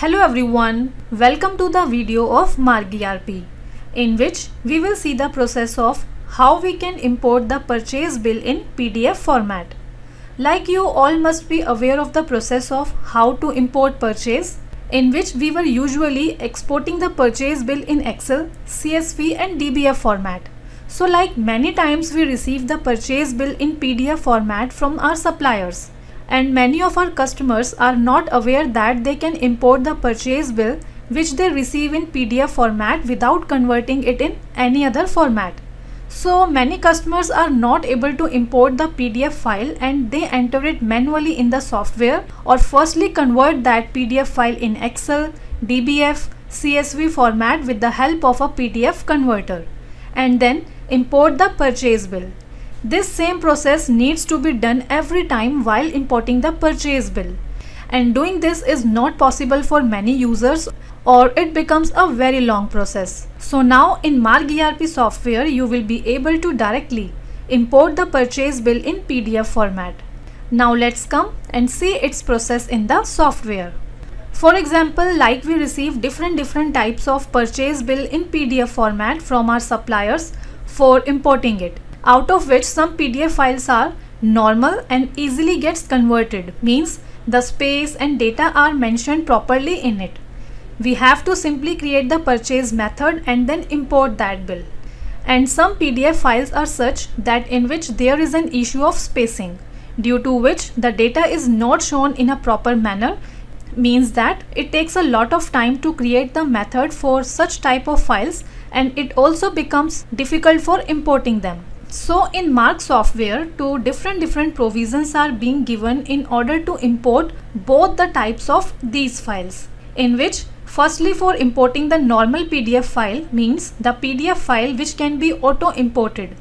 Hello everyone, welcome to the video of Marg ERP in which we will see the process of how we can import the purchase bill in PDF format. Like you all must be aware of the process of how to import purchase in which we were usually exporting the purchase bill in Excel, CSV and DBF format. So like many times we receive the purchase bill in PDF format from our suppliers and many of our customers are not aware that they can import the purchase bill which they receive in PDF format without converting it in any other format. So many customers are not able to import the PDF file and they enter it manually in the software or firstly convert that PDF file in Excel, DBF, CSV format with the help of a PDF converter and then import the purchase bill. This same process needs to be done every time while importing the purchase bill. And doing this is not possible for many users or it becomes a very long process. So now in Marg ERP software you will be able to directly import the purchase bill in PDF format. Now let's come and see its process in the software. For example, like we receive different different types of purchase bill in PDF format from our suppliers for importing it out of which some PDF files are normal and easily gets converted means the space and data are mentioned properly in it. We have to simply create the purchase method and then import that bill. And some PDF files are such that in which there is an issue of spacing due to which the data is not shown in a proper manner means that it takes a lot of time to create the method for such type of files and it also becomes difficult for importing them. So in Marg software, two different different provisions are being given in order to import both the types of these files in which firstly for importing the normal PDF file means the PDF file which can be auto imported.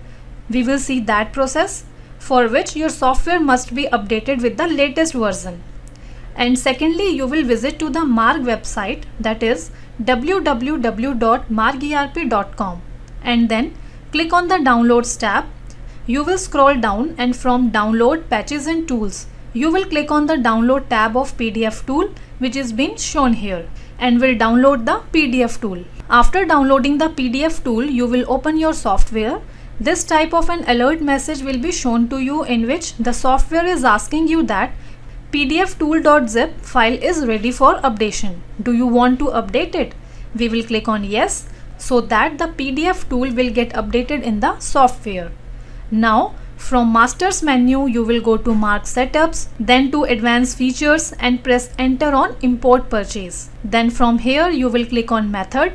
We will see that process for which your software must be updated with the latest version. And secondly, you will visit to the Marg website that is www.margerp.com and then Click on the Downloads tab. You will scroll down and from Download Patches and Tools, you will click on the Download tab of PDF tool which is been shown here and will download the PDF tool. After downloading the PDF tool, you will open your software. This type of an alert message will be shown to you in which the software is asking you that PDF tool.zip file is ready for updation. Do you want to update it? We will click on yes so that the PDF tool will get updated in the software. Now from masters menu you will go to Marg setups then to advanced features and press enter on import purchase. Then from here you will click on method.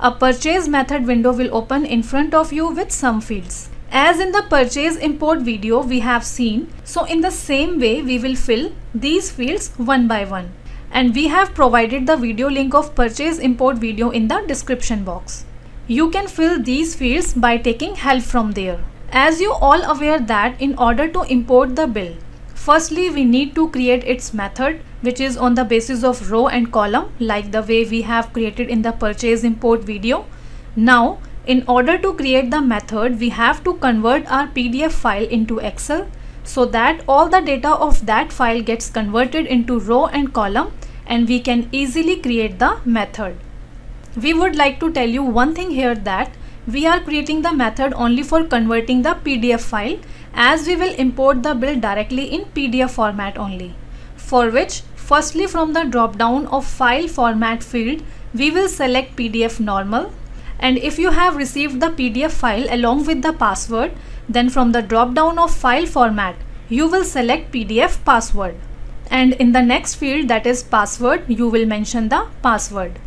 A purchase method window will open in front of you with some fields. As in the purchase import video we have seen, so in the same way we will fill these fields one by one and we have provided the video link of purchase import video in the description box. You can fill these fields by taking help from there. As you all aware that in order to import the bill, firstly we need to create its method which is on the basis of row and column like the way we have created in the purchase import video. Now in order to create the method we have to convert our PDF file into Excel so that all the data of that file gets converted into row and column and we can easily create the method. We would like to tell you one thing here that we are creating the method only for converting the PDF file as we will import the bill directly in PDF format only. For which firstly from the drop down of file format field we will select PDF normal and if you have received the PDF file along with the password then from the drop down of file format you will select PDF password and in the next field that is password you will mention the password.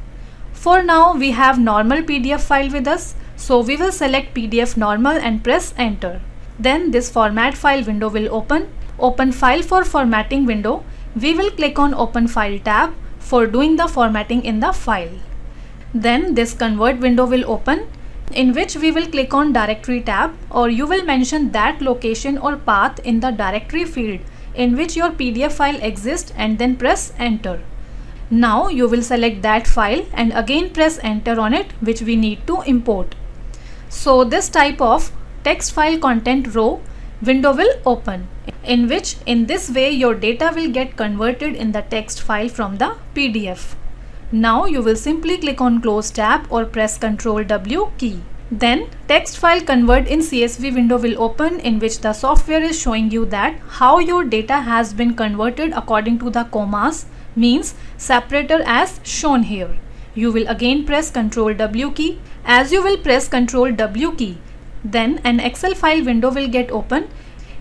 For now we have normal PDF file with us so we will select PDF normal and press enter. Then this format file window will open. Open file for formatting window. We will click on open file tab for doing the formatting in the file. Then this convert window will open in which we will click on directory tab or you will mention that location or path in the directory field in which your PDF file exists and then press enter. Now you will select that file and again press enter on it which we need to import. So this type of text file content row window will open in which in this way your data will get converted in the text file from the PDF. Now you will simply click on close tab or press Ctrl W key. Then text file convert in CSV window will open in which the software is showing you that how your data has been converted according to the commas means separator as shown here. You will again press Ctrl W key. As you will press Ctrl W key, then an Excel file window will get open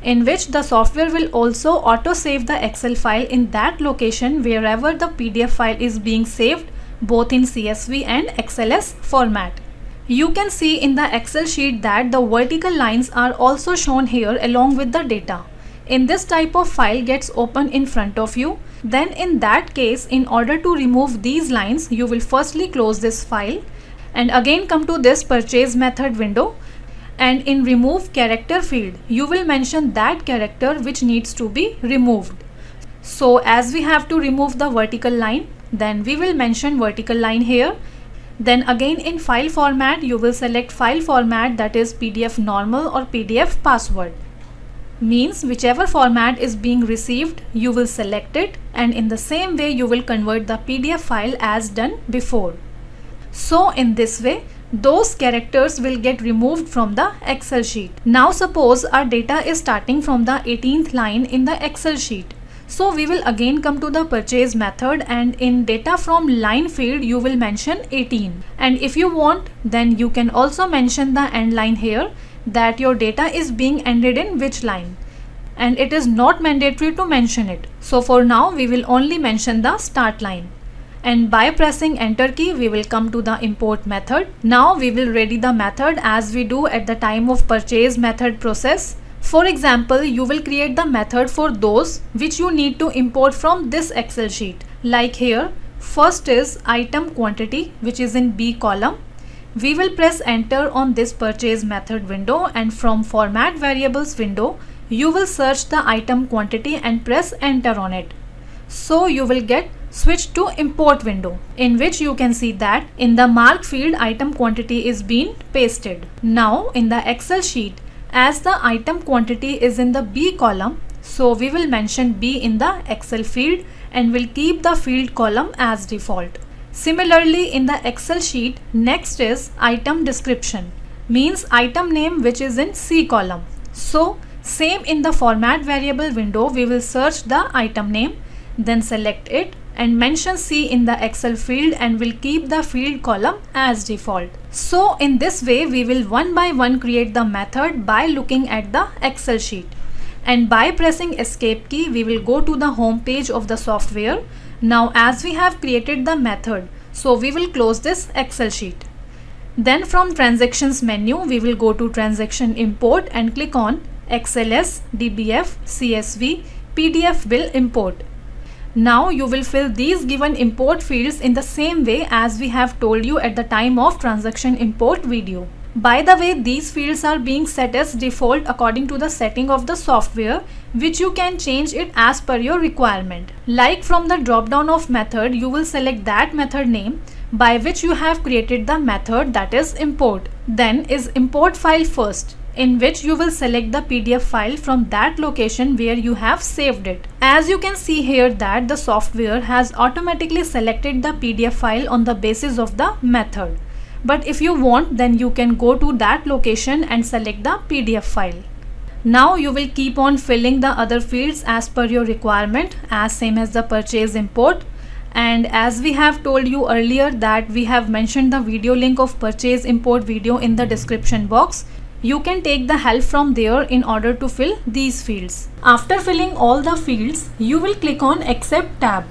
in which the software will also auto save the Excel file in that location wherever the PDF file is being saved both in CSV and XLS format. You can see in the Excel sheet that the vertical lines are also shown here along with the data. In this type of file gets open in front of you, then in that case in order to remove these lines you will firstly close this file and again come to this purchase method window and in remove character field you will mention that character which needs to be removed. So as we have to remove the vertical line then we will mention vertical line here. Then again in file format you will select file format that is PDF normal or PDF password. Means whichever format is being received you will select it and in the same way you will convert the PDF file as done before. So in this way those characters will get removed from the Excel sheet. Now suppose our data is starting from the 18th line in the Excel sheet. So we will again come to the purchase method and in data from line field you will mention 18 and if you want then you can also mention the end line here that your data is being ended in which line and it is not mandatory to mention it. So for now we will only mention the start line and by pressing enter key we will come to the import method. Now we will ready the method as we do at the time of purchase method process. For example, you will create the method for those which you need to import from this Excel sheet. Like here, first is item quantity which is in B column. We will press enter on this purchase method window and from format variables window, you will search the item quantity and press enter on it. So you will get switch to import window in which you can see that in the Marg field item quantity is being pasted. Now in the Excel sheet as the item quantity is in the B column so we will mention B in the Excel field and will keep the field column as default. Similarly in the Excel sheet next is item description means item name which is in C column. So same in the format variable window we will search the item name then select it and mention C in the Excel field and will keep the field column as default. So in this way we will one by one create the method by looking at the Excel sheet. And by pressing escape key we will go to the home page of the software. Now as we have created the method so we will close this Excel sheet. Then from transactions menu we will go to transaction import and click on XLS, DBF, CSV, PDF bill import. Now you will fill these given import fields in the same way as we have told you at the time of transaction import video. By the way, these fields are being set as default according to the setting of the software which you can change it as per your requirement. Like from the drop down of method, you will select that method name by which you have created the method that is import. Then is import file first in which you will select the PDF file from that location where you have saved it. As you can see here that the software has automatically selected the PDF file on the basis of the method. But if you want then you can go to that location and select the PDF file. Now you will keep on filling the other fields as per your requirement as same as the purchase import and as we have told you earlier that we have mentioned the video link of purchase import video in the description box you can take the help from there in order to fill these fields. After filling all the fields, you will click on Accept tab.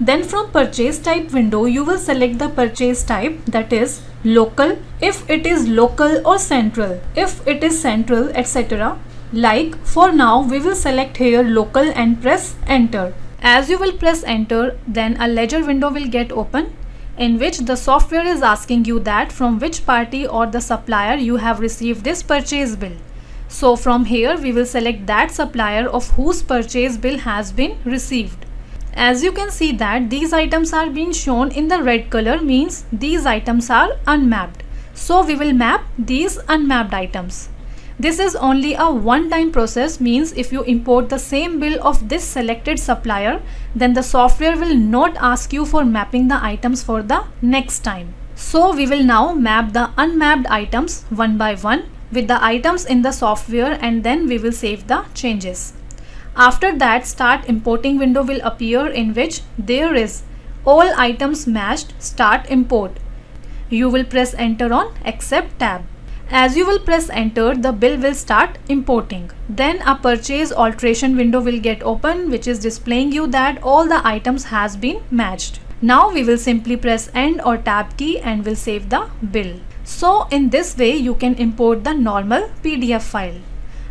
Then from purchase type window, you will select the purchase type that is local if it is local or central if it is central etc. Like for now we will select here local and press enter. As you will press enter then a ledger window will get open in which the software is asking you that from which party or the supplier you have received this purchase bill. So from here we will select that supplier of whose purchase bill has been received. As you can see that these items are being shown in the red color means these items are unmapped. So we will map these unmapped items. This is only a one-time process means if you import the same bill of this selected supplier then the software will not ask you for mapping the items for the next time. So we will now map the unmapped items one by one with the items in the software and then we will save the changes. After that start importing window will appear in which there is all items matched start import. You will press enter on accept tab. As you will press enter, the bill will start importing. Then a purchase alteration window will get open which is displaying you that all the items has been matched. Now we will simply press end or tab key and will save the bill. So in this way you can import the normal PDF file.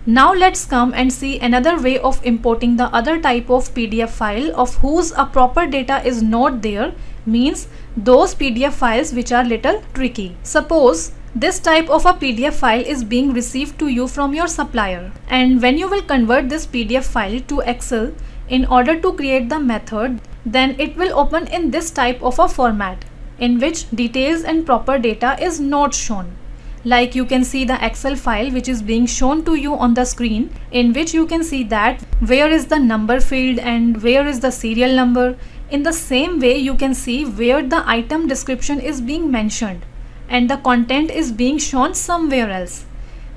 Now let's come and see another way of importing the other type of PDF file of whose a proper data is not there means those PDF files which are little tricky. Suppose this type of a PDF file is being received to you from your supplier and when you will convert this PDF file to Excel in order to create the method then it will open in this type of a format in which details and proper data is not shown. Like you can see the Excel file which is being shown to you on the screen in which you can see that where is the number field and where is the serial number. In the same way you can see where the item description is being mentioned and the content is being shown somewhere else.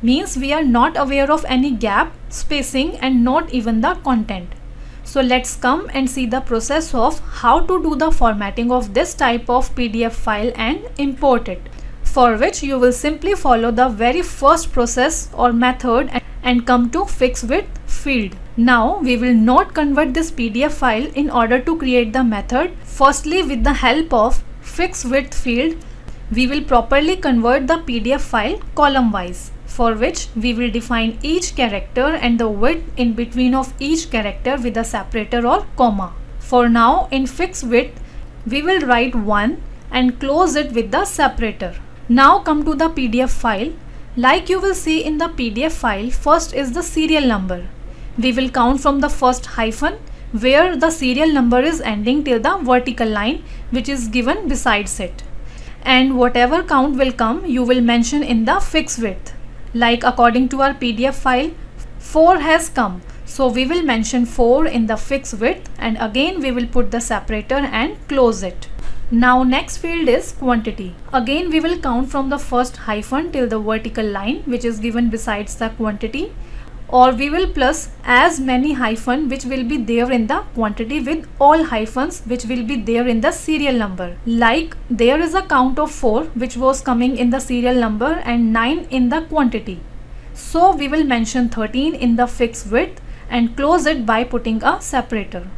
Means we are not aware of any gap, spacing and not even the content. So let's come and see the process of how to do the formatting of this type of PDF file and import it. For which you will simply follow the very first process or method and come to fix width field. Now we will not convert this PDF file in order to create the method. Firstly with the help of fix width field we will properly convert the PDF file column wise for which we will define each character and the width in between of each character with a separator or comma. For now in fixed width we will write 1 and close it with the separator. Now come to the PDF file. Like you will see in the PDF file first is the serial number. We will count from the first hyphen where the serial number is ending till the vertical line which is given besides it and whatever count will come you will mention in the fixed width. Like according to our pdf file 4 has come. So we will mention 4 in the fixed width and again we will put the separator and close it. Now next field is quantity. Again we will count from the first hyphen till the vertical line which is given besides the quantity or we will plus as many hyphen which will be there in the quantity with all hyphens which will be there in the serial number. Like there is a count of 4 which was coming in the serial number and 9 in the quantity. So we will mention 13 in the fixed width and close it by putting a separator.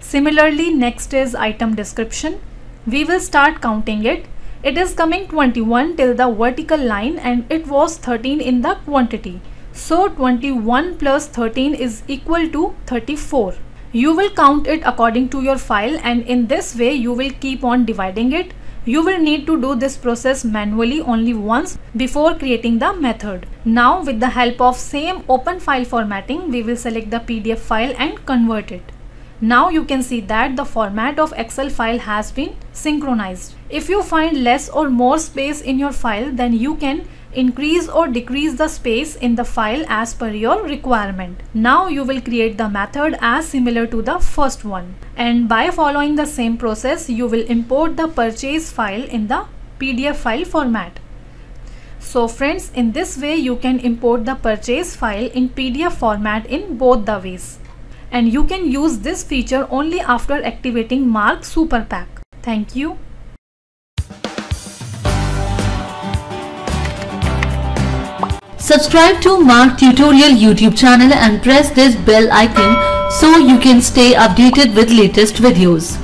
Similarly next is item description. We will start counting it. It is coming 21 till the vertical line and it was 13 in the quantity so 21 plus 13 is equal to 34. You will count it according to your file and in this way you will keep on dividing it. You will need to do this process manually only once before creating the method. Now with the help of same open file formatting we will select the PDF file and convert it. Now you can see that the format of Excel file has been synchronized. If you find less or more space in your file then you can increase or decrease the space in the file as per your requirement. Now you will create the method as similar to the first one and by following the same process you will import the purchase file in the PDF file format. So friends in this way you can import the purchase file in PDF format in both the ways and you can use this feature only after activating Marg Super Pack. Thank you. Subscribe to Marg Tutorial YouTube channel and press this bell icon so you can stay updated with latest videos.